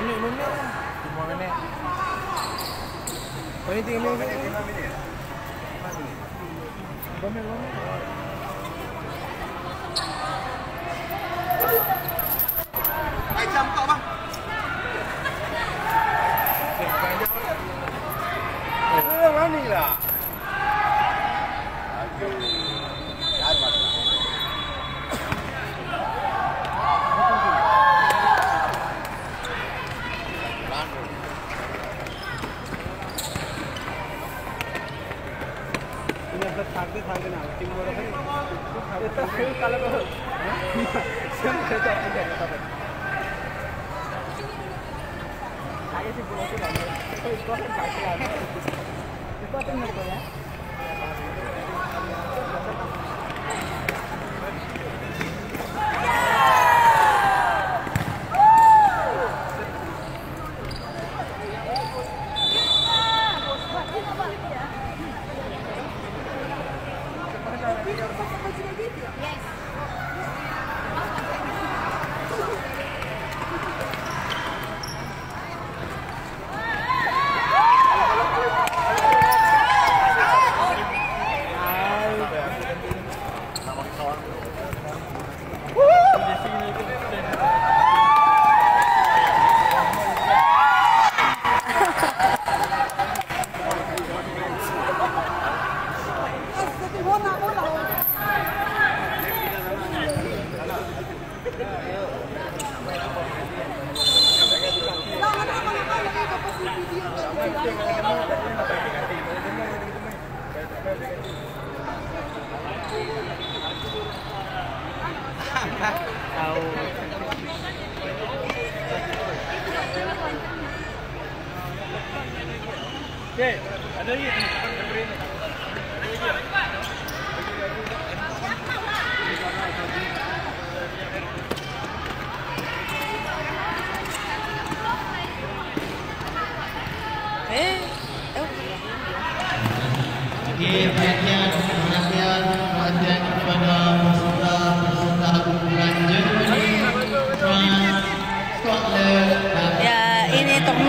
menu menu cuma menu kau ini tinggal menu lima minit lima minit Manila. I'm going to go to the hospital. I'm going to go to the hospital. I'm going to the hospital. To go to the hospital. I'm the hospital. I'm going to đâu Okay, ada lagi. Eh, oh. Game, yeah.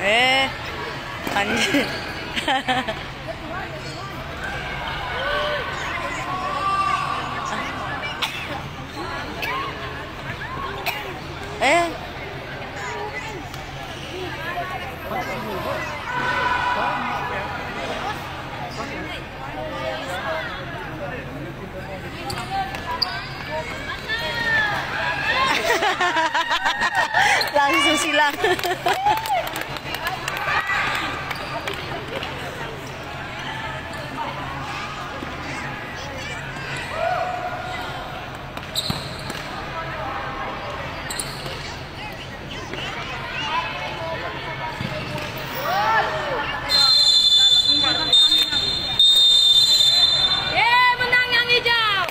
eh, anjir. eh, langsung silang. Eh, menang yang hijau.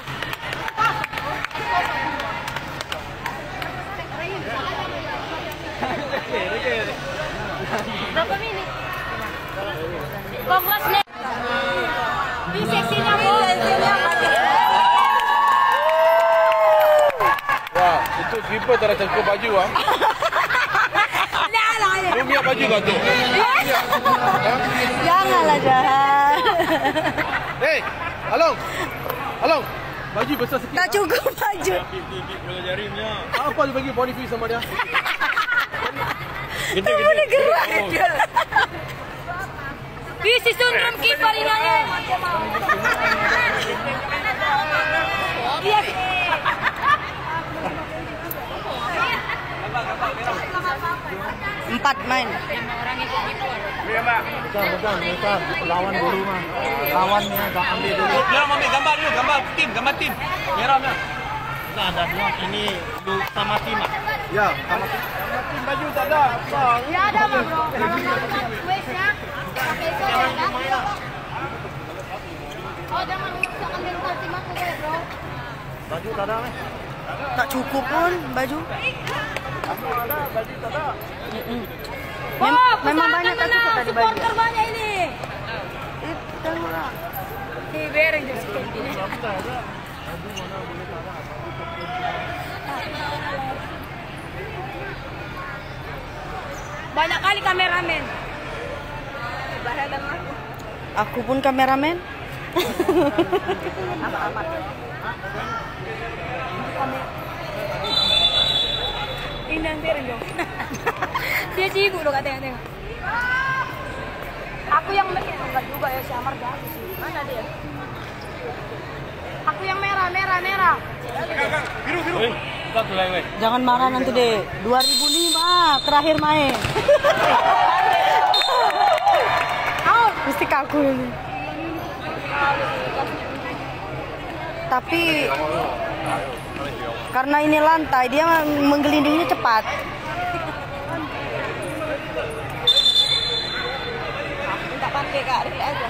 Apa tak ada campur baju ah? Nah lah ya. Lu punya baju kau tu? Janganlah jahat. Hei, Along. Along. Baju besar sikit. Tak cukup baju. Apa dia bagi body feel sama dia? Tak boleh gerak. Isi sundrum kiper ini. Iya. Empat main. Bukan, bukan, bukan. Lawan dulu mah. Lawannya tak ambil dulu. Dia orang ambil gambar dulu, gambar tim, gambar tim. Merah merah. Kita ada dua ini lu sama tim ah. Ya, sama sama tim baju tak ada. Bang. Ya ada bang. Wesnya. Pakai itu ya. Oh, jangan usah ambil tim aku ya, bro. Baju tak ada meh. Tak cukup pun baju. Ada. Oh, memang banyak tak cukup tadi baju. Supporter banyak ini. Lah. Si bereng ini. Banyak kali kameramen. Aku. Aku pun kameramen. Ini yang bereng dong. Dia sibuk loh katanya tengok. Aku yang merah enggak juga ya si Amar sih. Mana dia? Aku yang merah, merah, merah. Lain weh. Jangan marah nanti deh. 2005 terakhir main. Out. Mesti kaku ini. Tapi karena ini lantai dia menggelindingnya cepat. Pakai kak, aja.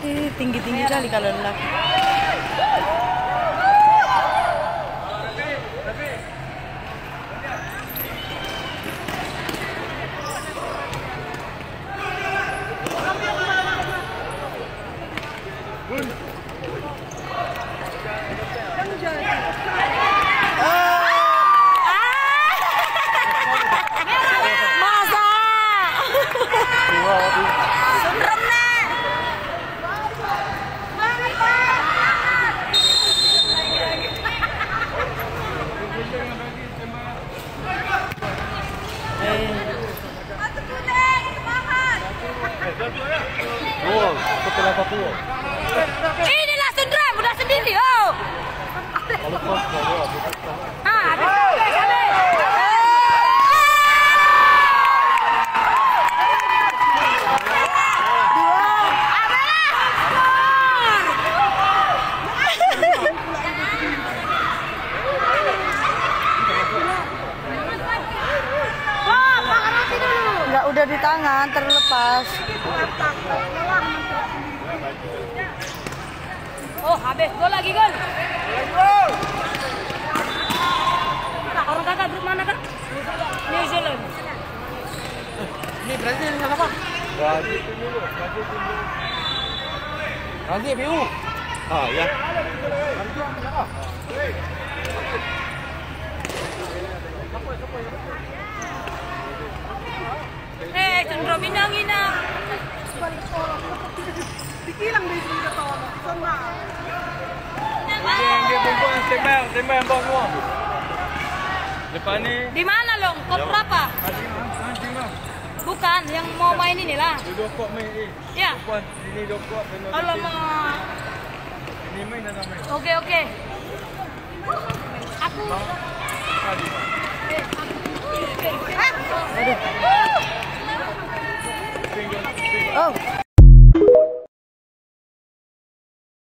Tinggi tinggi kali kalau lelaki. Oh, setelah satu. Inilah sundram, udah sendiri. Oh. Ah, habis, habis, habis. Wah, makan roti dulu. Enggak tangan terlepas. Oh, habis. Gol lagi, gol. Orang kakak grup mana, Kak? New Zealand. Ni Brazil ni apa? Brazil dulu, Brazil dulu. Brazil BU. Ah, ya. Apa? Eh, sundrom inang inang. Yang dia bungkus tembak, tembak yang bawah semua. Depan ni Di mana, Long? Kot berapa? Bukan, yang mau main ini lah. Main eh. Ya. Sini kuat memang. Alamak. Ini main dan main. Oke, oke. Aku. Oh,